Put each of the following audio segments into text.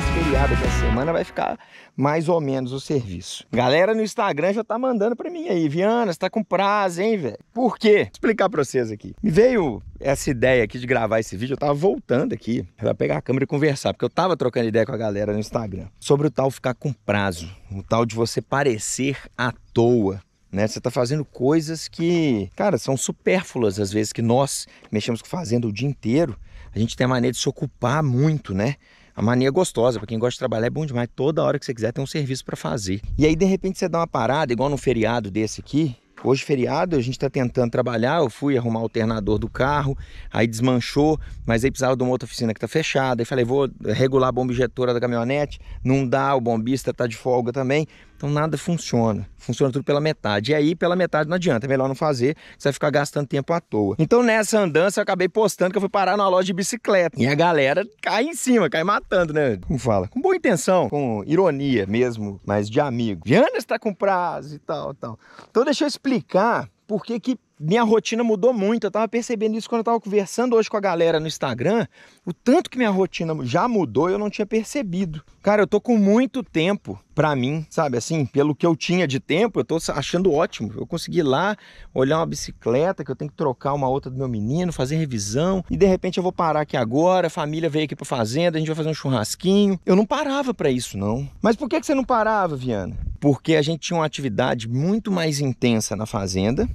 nesse feriado essa semana vai ficar mais ou menos o serviço. Galera no Instagram já tá mandando para mim aí, Viana, você tá com prazo, hein, velho? Por quê? Vou explicar para vocês aqui. Me veio essa ideia aqui de gravar esse vídeo, eu tava voltando aqui para pegar a câmera e conversar, porque eu tava trocando ideia com a galera no Instagram sobre o tal ficar com prazo, o tal de você parecer à toa né? Você está fazendo coisas que, cara, são supérfluas às vezes, que nós mexemos com fazenda o dia inteiro, a gente tem a mania de se ocupar muito, né? A mania é gostosa, para quem gosta de trabalhar é bom demais. Toda hora que você quiser tem um serviço para fazer. E aí, de repente, você dá uma parada, igual num feriado desse aqui, Hoje, feriado, a gente está tentando trabalhar. Eu fui arrumar o alternador do carro, aí desmanchou, mas aí precisava de uma outra oficina que está fechada. Aí falei, vou regular a bomba injetora da caminhonete. Não dá, o bombista está de folga também. Então nada funciona. Funciona tudo pela metade. E aí, pela metade não adianta. É melhor não fazer, você vai ficar gastando tempo à toa. Então, nessa andança, eu acabei postando que eu fui parar numa loja de bicicleta. E a galera cai em cima, cai matando, né? Como fala? Com boa intenção, com ironia mesmo, mas de amigo. Viana está com prazo e tal, tal. Então, deixa eu explicar por que minha rotina mudou muito. Eu tava percebendo isso quando eu tava conversando hoje com a galera no Instagram. O tanto que minha rotina já mudou, eu não tinha percebido. Cara, eu tô com muito tempo para mim, sabe? Assim, pelo que eu tinha de tempo, eu tô achando ótimo. Eu consegui ir lá, olhar uma bicicleta que eu tenho que trocar uma outra do meu menino, fazer revisão, e de repente eu vou parar aqui agora, a família veio aqui pra fazenda, a gente vai fazer um churrasquinho. Eu não parava para isso, não. Mas por que, que você não parava, Viana? Porque a gente tinha uma atividade muito mais intensa na fazenda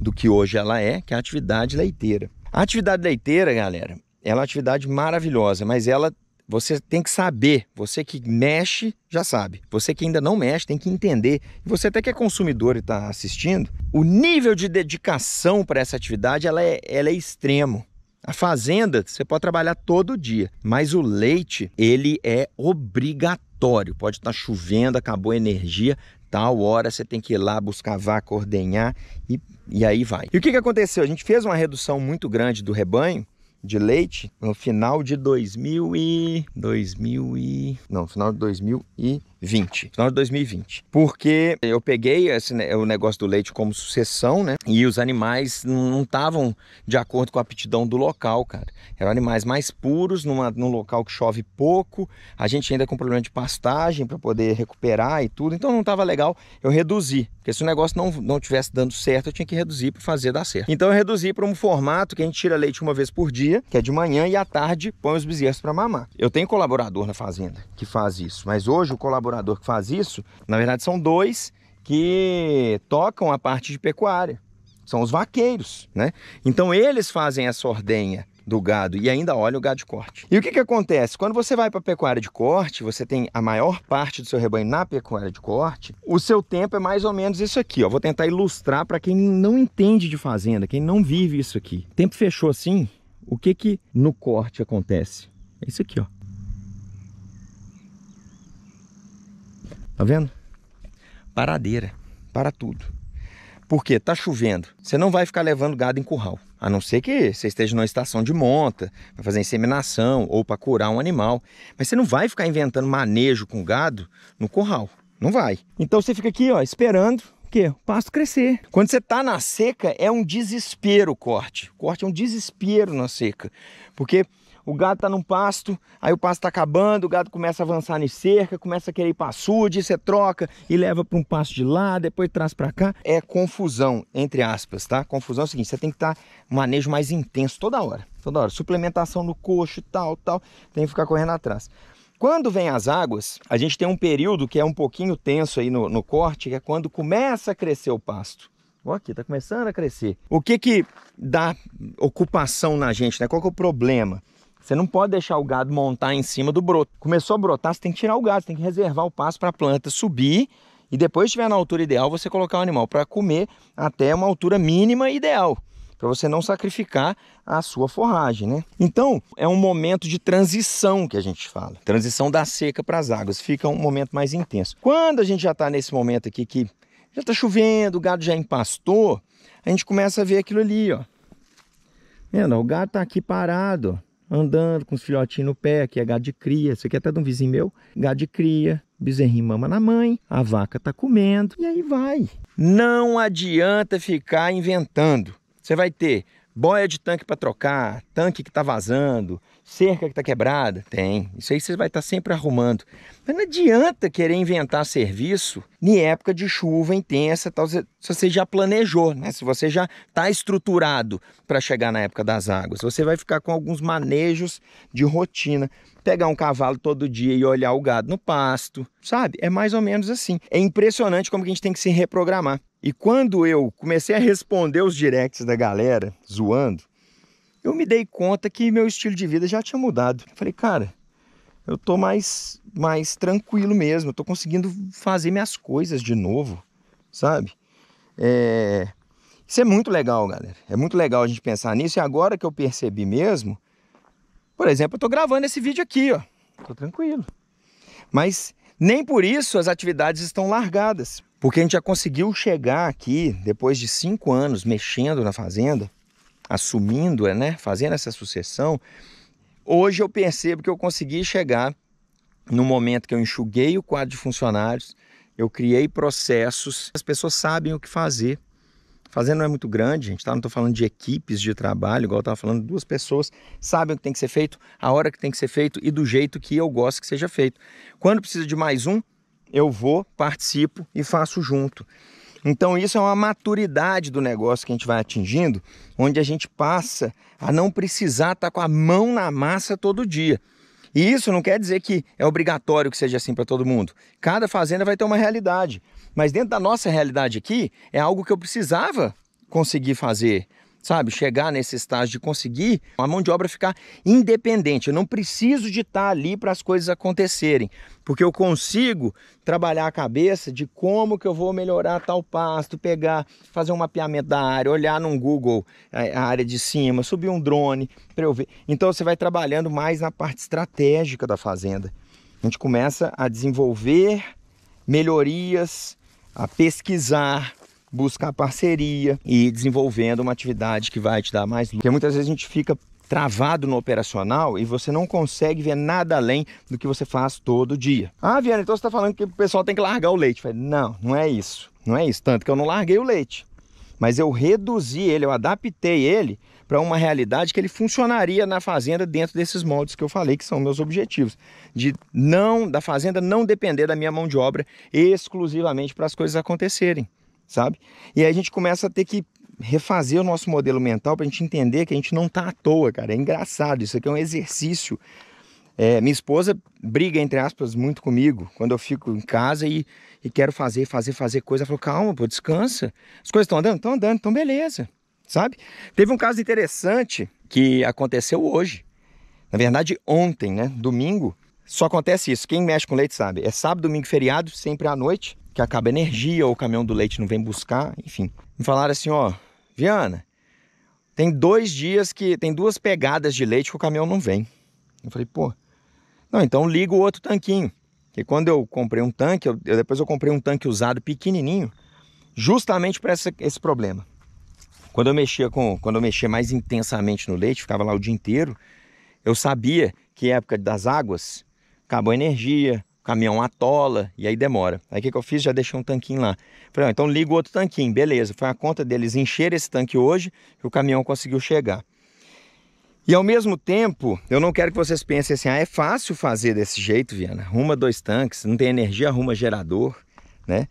do que hoje ela é, que é a atividade leiteira. A atividade leiteira, galera, ela é uma atividade maravilhosa, mas ela você tem que saber, você que mexe já sabe, você que ainda não mexe tem que entender, e você até que é consumidor e está assistindo, o nível de dedicação para essa atividade ela é, ela é extremo. A fazenda você pode trabalhar todo dia, mas o leite ele é obrigatório. Pode estar chovendo, acabou a energia, tal hora você tem que ir lá buscar vaca, ordenhar e, e aí vai. E o que, que aconteceu? A gente fez uma redução muito grande do rebanho de leite no final de 2000 e 2000 e não, final de 2000 e 20, final de 2020. Porque eu peguei esse, o negócio do leite como sucessão, né? E os animais não estavam de acordo com a aptidão do local, cara. Eram animais mais puros, numa, num local que chove pouco. A gente ainda com problema de pastagem para poder recuperar e tudo. Então não estava legal. Eu reduzi. Porque se o negócio não, não tivesse dando certo, eu tinha que reduzir para fazer dar certo. Então eu reduzi para um formato que a gente tira leite uma vez por dia, que é de manhã, e à tarde põe os bezerros para mamar. Eu tenho colaborador na fazenda que faz isso, mas hoje o colaborador colaborador que faz isso, na verdade são dois que tocam a parte de pecuária. São os vaqueiros, né? Então eles fazem essa ordenha do gado e ainda olha o gado de corte. E o que, que acontece? Quando você vai para a pecuária de corte, você tem a maior parte do seu rebanho na pecuária de corte, o seu tempo é mais ou menos isso aqui. Ó. Vou tentar ilustrar para quem não entende de fazenda, quem não vive isso aqui. Tempo fechou assim, o que que no corte acontece? É isso aqui, ó. Tá vendo? Paradeira, para tudo. Porque tá chovendo. Você não vai ficar levando gado em curral. A não ser que você esteja numa estação de monta, para fazer inseminação ou para curar um animal. Mas você não vai ficar inventando manejo com gado no curral. Não vai. Então você fica aqui, ó, esperando que o pasto crescer. Quando você está na seca, é um desespero o corte. O corte é um desespero na seca. Porque o gado está num pasto, aí o pasto está acabando, o gado começa a avançar em cerca, começa a querer ir para açude, você troca e leva para um pasto de lá, depois traz para cá. É confusão, entre aspas, tá? Confusão é o seguinte, você tem que estar tá manejo mais intenso toda hora, toda hora. Suplementação no coxo, tal, tal, tem que ficar correndo atrás. Quando vem as águas, a gente tem um período que é um pouquinho tenso aí no, no corte, que é quando começa a crescer o pasto. Olha aqui, tá começando a crescer. O que que dá ocupação na gente, né? Qual que é o problema? Você não pode deixar o gado montar em cima do broto. Começou a brotar, você tem que tirar o gado, você tem que reservar o passo para a planta subir e depois estiver na altura ideal, você colocar o animal para comer até uma altura mínima ideal, para você não sacrificar a sua forragem, né? Então, é um momento de transição que a gente fala. Transição da seca para as águas, fica um momento mais intenso. Quando a gente já está nesse momento aqui que já está chovendo, o gado já empastou, a gente começa a ver aquilo ali, ó. Vendo? O gado está aqui parado, ó andando com os filhotinhos no pé, aqui é gado de cria, isso aqui é até de um vizinho meu, gado de cria, bezerrinho mama na mãe, a vaca tá comendo e aí vai. Não adianta ficar inventando. Você vai ter boia de tanque para trocar, tanque que está vazando, cerca que está quebrada. Tem. Isso aí você vai estar tá sempre arrumando. Mas não adianta querer inventar serviço em época de chuva intensa, tal, se você já planejou, né? se você já está estruturado para chegar na época das águas. Você vai ficar com alguns manejos de rotina. Pegar um cavalo todo dia e olhar o gado no pasto, sabe? É mais ou menos assim. É impressionante como a gente tem que se reprogramar. E quando eu comecei a responder os directs da galera, zoando, eu me dei conta que meu estilo de vida já tinha mudado. falei, cara, eu tô mais, mais tranquilo mesmo, eu tô conseguindo fazer minhas coisas de novo, sabe? É... Isso é muito legal, galera. É muito legal a gente pensar nisso. E agora que eu percebi mesmo, por exemplo, eu tô gravando esse vídeo aqui, ó. Tô tranquilo. Mas nem por isso as atividades estão largadas. Porque a gente já conseguiu chegar aqui, depois de cinco anos mexendo na fazenda, assumindo, né, fazendo essa sucessão. Hoje eu percebo que eu consegui chegar no momento que eu enxuguei o quadro de funcionários, eu criei processos, as pessoas sabem o que fazer. Fazenda não é muito grande, gente, tá? Não estou falando de equipes de trabalho, igual eu estava falando, duas pessoas sabem o que tem que ser feito, a hora que tem que ser feito e do jeito que eu gosto que seja feito. Quando precisa de mais um, eu vou, participo e faço junto. Então isso é uma maturidade do negócio que a gente vai atingindo, onde a gente passa a não precisar estar tá com a mão na massa todo dia. E isso não quer dizer que é obrigatório que seja assim para todo mundo. Cada fazenda vai ter uma realidade. Mas dentro da nossa realidade aqui, é algo que eu precisava conseguir fazer sabe? Chegar nesse estágio de conseguir a mão de obra ficar independente. Eu não preciso de estar ali para as coisas acontecerem, porque eu consigo trabalhar a cabeça de como que eu vou melhorar tal pasto, pegar, fazer um mapeamento da área, olhar num Google é, a área de cima, subir um drone para eu ver. Então você vai trabalhando mais na parte estratégica da fazenda. A gente começa a desenvolver melhorias, a pesquisar, buscar parceria e desenvolvendo uma atividade que vai te dar mais lucro. Porque muitas vezes a gente fica travado no operacional e você não consegue ver nada além do que você faz todo dia. Ah, Viana, então você está falando que o pessoal tem que largar o leite. Falei, não, não é isso. Não é isso. Tanto que eu não larguei o leite. Mas eu reduzi ele, eu adaptei ele para uma realidade que ele funcionaria na fazenda dentro desses moldes que eu falei que são meus objetivos, de não da fazenda não depender da minha mão de obra exclusivamente para as coisas acontecerem sabe? E aí a gente começa a ter que refazer o nosso modelo mental para a gente entender que a gente não está à toa, cara. É engraçado, isso aqui é um exercício. É, minha esposa briga, entre aspas, muito comigo quando eu fico em casa e, e quero fazer, fazer, fazer coisa. Ela falou, calma, pô, descansa. As coisas estão andando? Estão andando, então beleza, sabe? Teve um caso interessante que aconteceu hoje. Na verdade, ontem, né? Domingo. Só acontece isso. Quem mexe com leite sabe. É sábado, domingo, feriado, sempre à noite que acaba energia ou o caminhão do leite não vem buscar, enfim. Me falaram assim, ó, Viana, tem dois dias que tem duas pegadas de leite que o caminhão não vem. Eu falei, pô, não, então liga o outro tanquinho. E quando eu comprei um tanque, eu, depois eu comprei um tanque usado pequenininho, justamente para esse problema. Quando eu mexia com, quando eu mexia mais intensamente no leite, ficava lá o dia inteiro, eu sabia que época das águas acabou a energia, caminhão atola e aí demora. Aí o que, que eu fiz? Já deixei um tanquinho lá. Falei, então liga o outro tanquinho, beleza. Foi a conta deles encher esse tanque hoje que o caminhão conseguiu chegar. E ao mesmo tempo, eu não quero que vocês pensem assim, ah, é fácil fazer desse jeito, Viana. Arruma dois tanques, não tem energia, arruma gerador, né?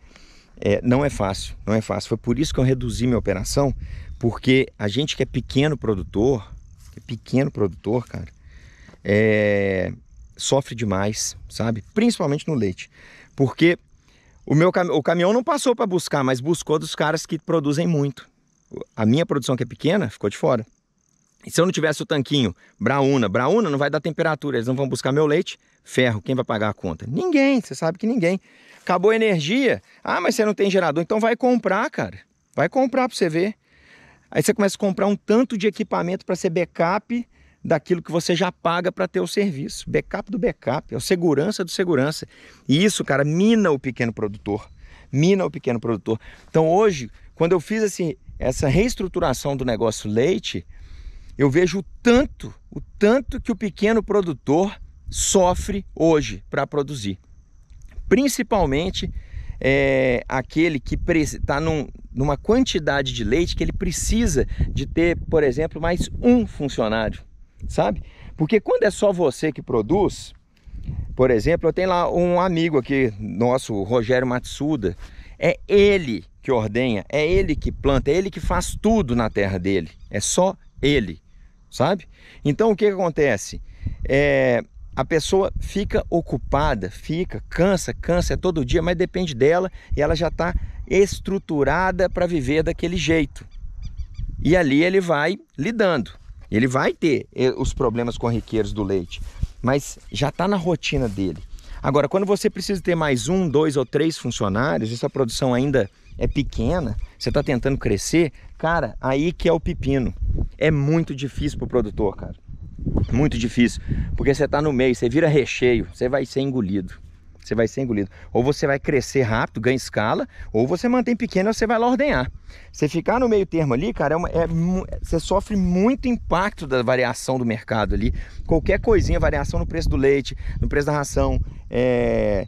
É, não é fácil, não é fácil. Foi por isso que eu reduzi minha operação, porque a gente que é pequeno produtor, que é pequeno produtor, cara, é, sofre demais, sabe? Principalmente no leite. Porque o meu cam o caminhão não passou para buscar, mas buscou dos caras que produzem muito. A minha produção que é pequena ficou de fora. E se eu não tivesse o tanquinho Brauna, Brauna não vai dar temperatura, eles não vão buscar meu leite, ferro, quem vai pagar a conta? Ninguém, você sabe que ninguém. Acabou a energia, ah, mas você não tem gerador, então vai comprar, cara. Vai comprar para você ver. Aí você começa a comprar um tanto de equipamento para ser backup daquilo que você já paga para ter o serviço. Backup do backup, é o segurança do segurança. E isso, cara, mina o pequeno produtor. Mina o pequeno produtor. Então hoje, quando eu fiz assim, essa reestruturação do negócio leite, eu vejo o tanto, o tanto que o pequeno produtor sofre hoje para produzir. Principalmente é aquele que está num, numa quantidade de leite que ele precisa de ter, por exemplo, mais um funcionário, sabe? Porque quando é só você que produz, por exemplo, eu tenho lá um amigo aqui, nosso Rogério Matsuda, é ele que ordenha, é ele que planta, é ele que faz tudo na terra dele, é só ele, sabe? Então o que, que acontece? É, a pessoa fica ocupada, fica, cansa, cansa, é todo dia, mas depende dela e ela já está estruturada para viver daquele jeito. E ali ele vai lidando. Ele vai ter eh, os problemas corriqueiros do leite, mas já está na rotina dele. Agora, quando você precisa ter mais um, dois ou três funcionários, e sua produção ainda é pequena, você está tentando crescer, cara, aí que é o pepino. É muito difícil para o produtor, cara. Muito difícil, porque você está no meio, você vira recheio, você vai ser engolido. Você vai ser engolido. Ou você vai crescer rápido, ganha escala, ou você mantém pequeno e você vai lá ordenhar. Você ficar no meio termo ali, cara, é uma, é, você sofre muito impacto da variação do mercado ali. Qualquer coisinha, variação no preço do leite, no preço da ração. É,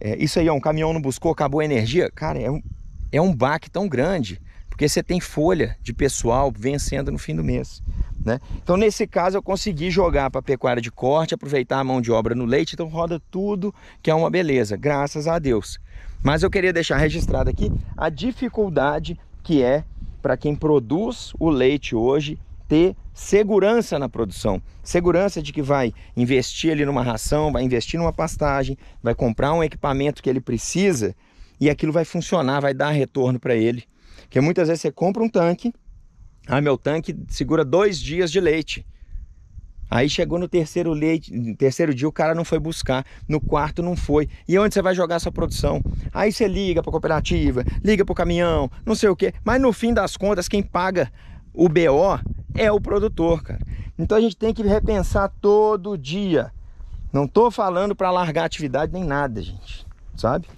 é, isso aí, ó, um caminhão não buscou, acabou a energia. Cara, é um, é um baque tão grande, porque você tem folha de pessoal vencendo no fim do mês. Né? Então, nesse caso, eu consegui jogar para pecuária de corte, aproveitar a mão de obra no leite, então roda tudo, que é uma beleza, graças a Deus. Mas eu queria deixar registrado aqui a dificuldade que é para quem produz o leite hoje ter segurança na produção. Segurança de que vai investir ali numa ração, vai investir numa pastagem, vai comprar um equipamento que ele precisa e aquilo vai funcionar, vai dar retorno para ele. Porque muitas vezes você compra um tanque, ah, meu tanque segura dois dias de leite. Aí chegou no terceiro leite, no terceiro dia o cara não foi buscar, no quarto não foi. E onde você vai jogar sua produção? Aí você liga para a cooperativa, liga para o caminhão, não sei o quê. Mas no fim das contas, quem paga o BO é o produtor, cara. Então a gente tem que repensar todo dia. Não tô falando para largar atividade nem nada, gente, sabe?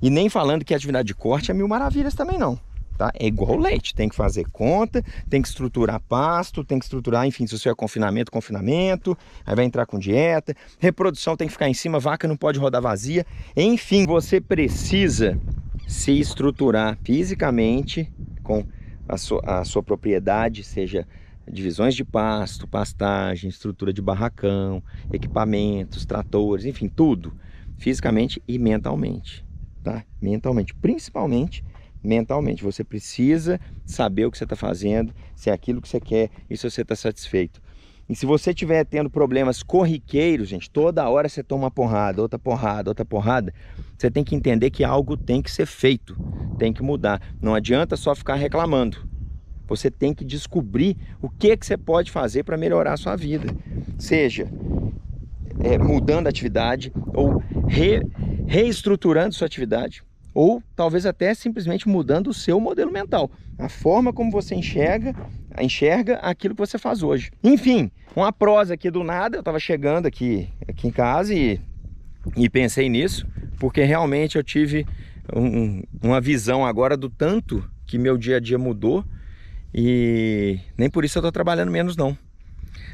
E nem falando que a atividade de corte é mil maravilhas também não tá? É igual leite, tem que fazer conta, tem que estruturar pasto, tem que estruturar, enfim, se você é confinamento, confinamento, aí vai entrar com dieta, reprodução tem que ficar em cima, vaca não pode rodar vazia, enfim, você precisa se estruturar fisicamente com a sua, a sua propriedade, seja divisões de pasto, pastagem, estrutura de barracão, equipamentos, tratores, enfim, tudo, fisicamente e mentalmente, tá? Mentalmente, principalmente mentalmente. Você precisa saber o que você está fazendo, se é aquilo que você quer e se você está satisfeito. E se você estiver tendo problemas corriqueiros, gente, toda hora você toma uma porrada, outra porrada, outra porrada, você tem que entender que algo tem que ser feito, tem que mudar. Não adianta só ficar reclamando. Você tem que descobrir o que, que você pode fazer para melhorar a sua vida. Seja é, mudando a atividade ou re, reestruturando sua atividade ou talvez até simplesmente mudando o seu modelo mental, a forma como você enxerga, enxerga aquilo que você faz hoje. Enfim, uma prosa aqui do nada, eu estava chegando aqui, aqui em casa e, e pensei nisso, porque realmente eu tive um, uma visão agora do tanto que meu dia a dia mudou e nem por isso eu estou trabalhando menos não.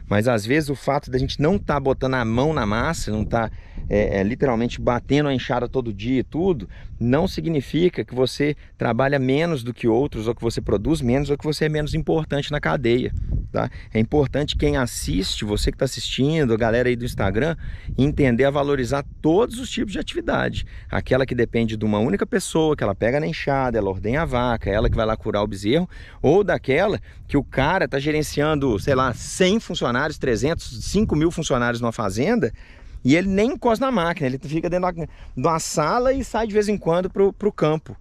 Mas às vezes o fato da gente não estar tá botando a mão na massa, não estar tá é, é, literalmente batendo a enxada todo dia e tudo, não significa que você trabalha menos do que outros, ou que você produz menos, ou que você é menos importante na cadeia. Tá? É importante quem assiste, você que está assistindo, a galera aí do Instagram, entender a valorizar todos os tipos de atividade. Aquela que depende de uma única pessoa, que ela pega na enxada, ela ordenha a vaca, ela que vai lá curar o bezerro, ou daquela que o cara está gerenciando, sei lá, 100 funcionários, 300, 5 mil funcionários numa fazenda, e ele nem encosta na máquina, ele fica dentro de uma sala e sai de vez em quando para o campo.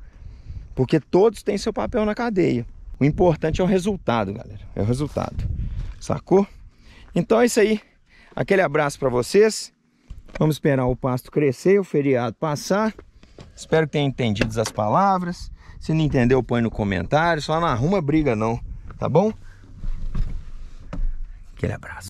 Porque todos têm seu papel na cadeia. O importante é o resultado, galera. É o resultado. Sacou? Então é isso aí. Aquele abraço para vocês. Vamos esperar o pasto crescer, o feriado passar. Espero que tenham entendido as palavras. Se não entendeu, põe no comentário. Só não arruma briga não, tá bom? Aquele abraço.